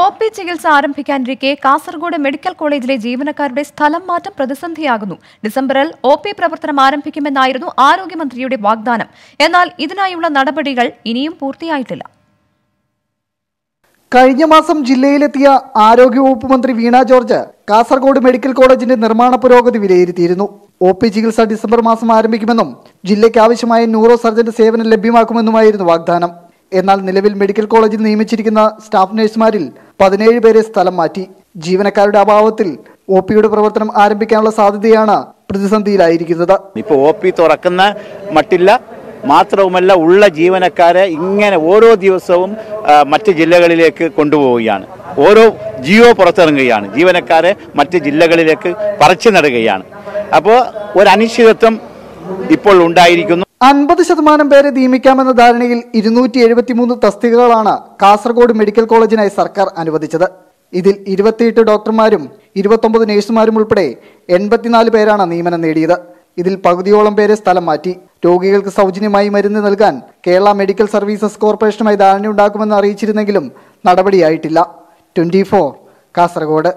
O P ചികിത്സ ആരംഭിക്കാനിരിക്കെ Kasaragod medical കോളേജിലെ ജീവനക്കാരുടെ സ്ഥലം മാറ്റം പ്രതിസന്ധിയാകുന്നു. ഡിസംബറിൽ ഒ പി പ്രവർത്തനം ആരംഭിക്കുമെന്നായിരുന്നു ആരോഗ്യമന്ത്രിയുടെ വാഗ്ദാനം. എന്നാൽ ഇതിനായുള്ള നടപടികൾ ഇനിയും പൂർത്തിയായിട്ടില്ല. കഴിഞ്ഞ മാസം ജില്ലയിലെത്തിയ ആരോഗ്യവകുപ്പ് മന്ത്രി വീണ ജോർജ് കാസർഗോഡ് മെഡിക്കൽ കോളേജിന്റെ നിർമ്മാണ പുരോഗതി വിലയിരുത്തിയിരുന്നു. ഒ പി ചികിത്സ ഡിസംബർ മാസം ആരംഭിക്കുമെന്നും ജില്ലയ്ക്ക് ആവശ്യമായ ന്യൂറോ സർജന്റെ സേവനം ലഭ്യമാക്കുമെന്നുമായിരുന്നു വാഗ്ദാനം. എന്നാൽ നിലവിൽ മെഡിക്കൽ കോളേജിൽ നിയമിച്ചിരിക്കുന്ന സ്റ്റാഫ് നഴ്സുമാരിൽ പതിനേഴ് പേരെ സ്ഥലം മാറ്റി. ജീവനക്കാരുടെ അഭാവത്തിൽ ഒ പിയുടെ പ്രവർത്തനം ആരംഭിക്കാനുള്ള സാധ്യതയാണ് പ്രതിസന്ധിയിലായിരിക്കുന്നത്. ഇപ്പോൾ ഒ പി തുറക്കുന്ന മട്ടില്ല മാത്രവുമല്ല ഉള്ള ജീവനക്കാരെ ഇങ്ങനെ ഓരോ ദിവസവും മറ്റ് ജില്ലകളിലേക്ക് കൊണ്ടുപോവുകയാണ്. ഓരോ ജിയോ പുറത്തിറങ്ങുകയാണ്. ജീവനക്കാരെ മറ്റ് ജില്ലകളിലേക്ക് പറിച്ചു നടുകയാണ്. അപ്പോൾ ഒരു അനിശ്ചിതത്വം ഇപ്പോൾ ഉണ്ടായിരിക്കുന്നു. അൻപത് ശതമാനം പേരെ നിയമിക്കാമെന്ന ധാരണയിൽ ഇരുന്നൂറ്റി എഴുപത്തിമൂന്ന് തസ്തികകളാണ് കാസർഗോഡ് മെഡിക്കൽ കോളേജിനായി സർക്കാർ അനുവദിച്ചത്. ഇതിൽ ഇരുപത്തിയെട്ട് ഡോക്ടർമാരും ഇരുപത്തൊമ്പത് നഴ്സുമാരും ഉൾപ്പെടെ എൺപത്തിനാല് പേരാണ് നിയമനം നേടിയത്. ഇതിൽ പകുതിയോളം പേരെ സ്ഥലം മാറ്റി. രോഗികൾക്ക് സൗജന്യമായി മരുന്ന് നൽകാൻ കേരള മെഡിക്കൽ സർവീസസ് കോർപ്പറേഷനുമായി ധാരണയുണ്ടാക്കുമെന്ന് അറിയിച്ചിരുന്നെങ്കിലും നടപടിയായിട്ടില്ല. ട്വന്റി കാസർഗോഡ്.